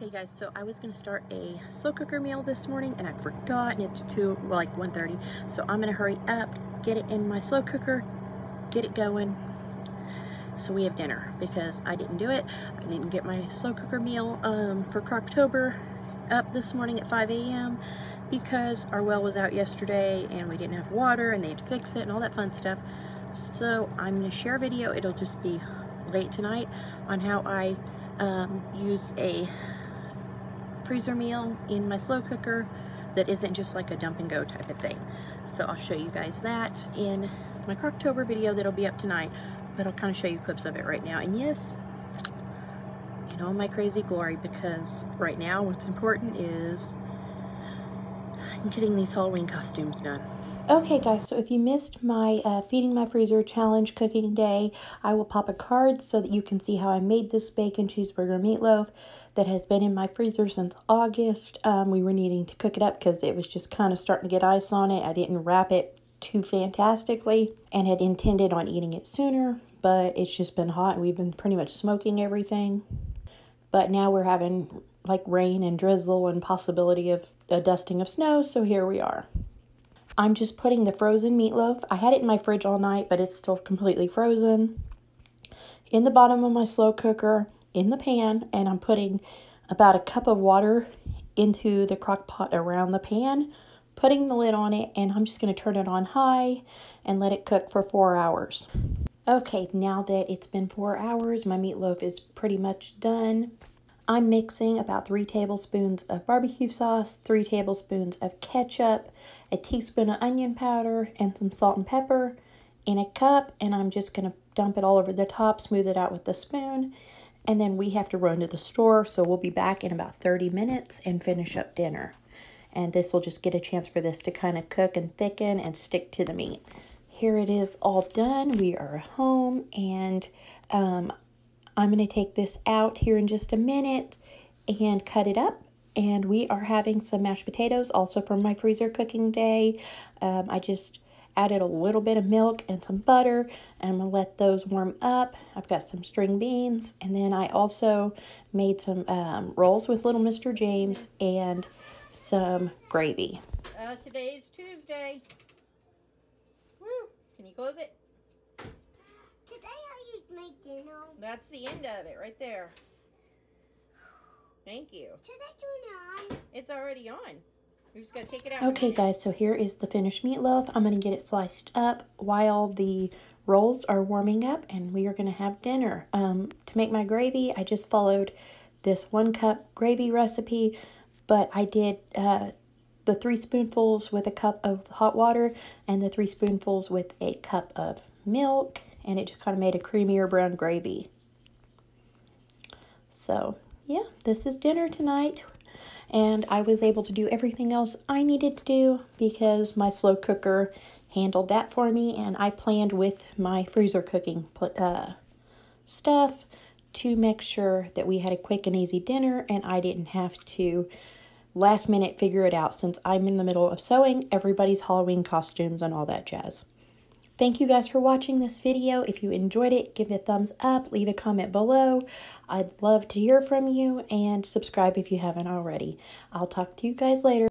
Hey guys, so I was gonna start a slow cooker meal this morning and I forgot and it's two, well, like 1.30. So I'm gonna hurry up, get it in my slow cooker, get it going. So we have dinner because I didn't do it. I didn't get my slow cooker meal um, for Crocktober up this morning at 5 a.m. because our well was out yesterday and we didn't have water and they had to fix it and all that fun stuff. So I'm gonna share a video. It'll just be late tonight on how I um, use a freezer meal in my slow cooker that isn't just like a dump and go type of thing. So I'll show you guys that in my Crocktober video that'll be up tonight, but I'll kind of show you clips of it right now. And yes, in all my crazy glory, because right now what's important is getting these Halloween costumes done. Okay guys, so if you missed my uh, Feeding My Freezer Challenge cooking day, I will pop a card so that you can see how I made this bacon cheeseburger meatloaf that has been in my freezer since August. Um, we were needing to cook it up because it was just kind of starting to get ice on it. I didn't wrap it too fantastically and had intended on eating it sooner, but it's just been hot and we've been pretty much smoking everything. But now we're having like rain and drizzle and possibility of a dusting of snow, so here we are. I'm just putting the frozen meatloaf. I had it in my fridge all night, but it's still completely frozen. In the bottom of my slow cooker, in the pan, and I'm putting about a cup of water into the crock pot around the pan, putting the lid on it, and I'm just going to turn it on high and let it cook for four hours. Okay, now that it's been four hours, my meatloaf is pretty much done. I'm mixing about three tablespoons of barbecue sauce, three tablespoons of ketchup, a teaspoon of onion powder, and some salt and pepper in a cup. And I'm just going to dump it all over the top, smooth it out with the spoon. And then we have to run to the store, so we'll be back in about 30 minutes and finish up dinner. And this will just get a chance for this to kind of cook and thicken and stick to the meat. Here it is all done. We are home and um, I'm going to take this out here in just a minute and cut it up. And we are having some mashed potatoes also from my freezer cooking day. Um, I just added a little bit of milk and some butter. And I'm going to let those warm up. I've got some string beans. And then I also made some um, rolls with Little Mr. James and some gravy. Uh, today is Tuesday. Woo! Can you close it? Make dinner. That's the end of it right there. Thank you. Should I turn it on? It's already on. You're just going to take it out. Okay, guys, so here is the finished meatloaf. I'm going to get it sliced up while the rolls are warming up, and we are going to have dinner. Um, to make my gravy, I just followed this one cup gravy recipe, but I did uh, the three spoonfuls with a cup of hot water and the three spoonfuls with a cup of milk and it just kind of made a creamier brown gravy. So, yeah, this is dinner tonight. And I was able to do everything else I needed to do because my slow cooker handled that for me. And I planned with my freezer cooking uh, stuff to make sure that we had a quick and easy dinner and I didn't have to last minute figure it out since I'm in the middle of sewing everybody's Halloween costumes and all that jazz. Thank you guys for watching this video. If you enjoyed it, give it a thumbs up, leave a comment below. I'd love to hear from you, and subscribe if you haven't already. I'll talk to you guys later.